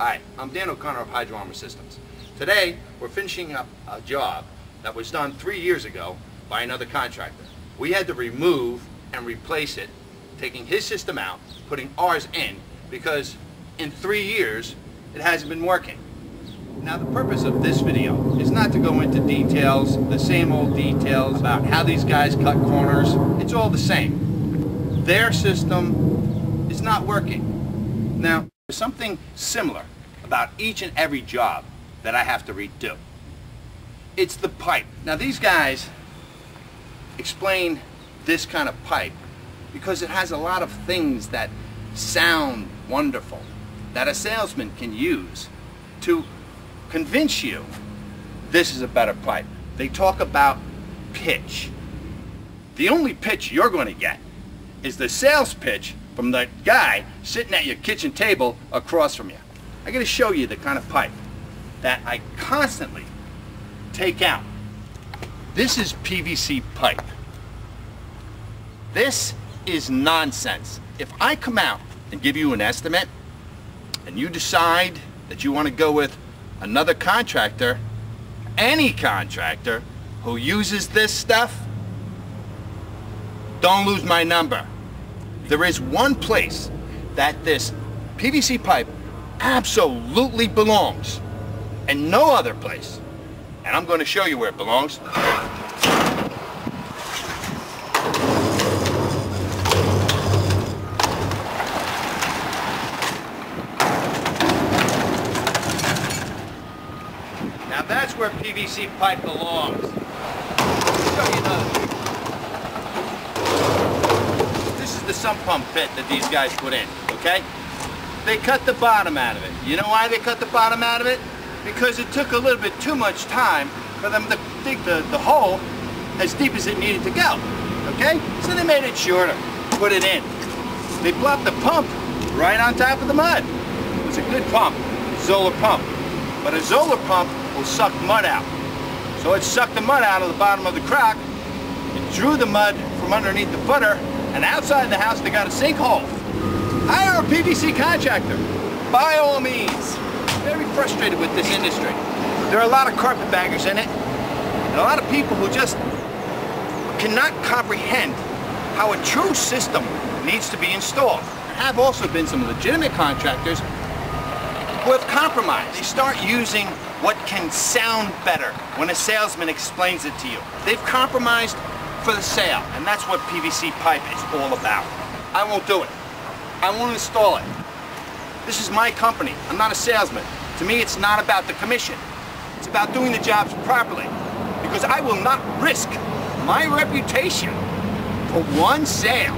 Hi, I'm Dan O'Connor of Hydro Armor Systems. Today, we're finishing up a job that was done three years ago by another contractor. We had to remove and replace it, taking his system out, putting ours in, because in three years, it hasn't been working. Now the purpose of this video is not to go into details, the same old details about how these guys cut corners. It's all the same. Their system is not working. Now, there's something similar about each and every job that I have to redo. It's the pipe. Now these guys explain this kind of pipe because it has a lot of things that sound wonderful that a salesman can use to convince you this is a better pipe. They talk about pitch. The only pitch you're going to get is the sales pitch from the guy sitting at your kitchen table across from you. I got to show you the kind of pipe that I constantly take out. This is PVC pipe. This is nonsense. If I come out and give you an estimate and you decide that you want to go with another contractor, any contractor who uses this stuff, don't lose my number. There is one place that this PVC pipe absolutely belongs and no other place. And I'm going to show you where it belongs. Now that's where PVC pipe belongs. Show you the... This is the sump pump pit that these guys put in, okay? They cut the bottom out of it. You know why they cut the bottom out of it? Because it took a little bit too much time for them to dig the, the hole as deep as it needed to go, okay? So they made it shorter, put it in. They plopped the pump right on top of the mud. It was a good pump, Zoeller pump. But a Zoeller pump will suck mud out. So it sucked the mud out of the bottom of the crock, it drew the mud from underneath the footer, and outside the house they got a sinkhole. Hire a PVC contractor, by all means. Very frustrated with this industry. There are a lot of carpetbaggers in it, and a lot of people who just cannot comprehend how a true system needs to be installed. There have also been some legitimate contractors who have compromised. They start using what can sound better when a salesman explains it to you. They've compromised for the sale, and that's what PVC pipe is all about. I won't do it. I won't install it. This is my company. I'm not a salesman. To me, it's not about the commission. It's about doing the jobs properly. Because I will not risk my reputation for one sale.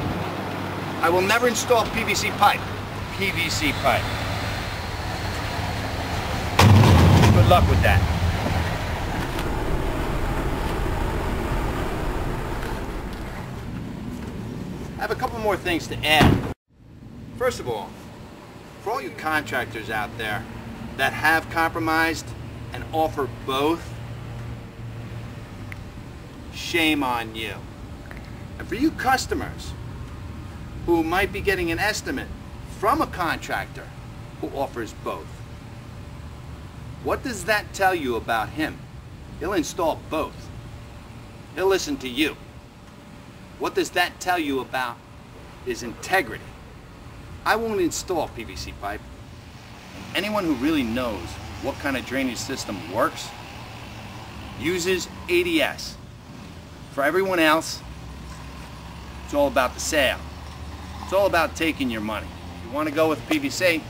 I will never install PVC pipe. PVC pipe. Good luck with that. I have a couple more things to add. First of all, for all you contractors out there that have compromised and offer both, shame on you. And for you customers who might be getting an estimate from a contractor who offers both, what does that tell you about him? He'll install both. He'll listen to you. What does that tell you about his integrity? I won't install PVC pipe. Anyone who really knows what kind of drainage system works uses ADS. For everyone else, it's all about the sale. It's all about taking your money. If you want to go with PVC,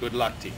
good luck to you.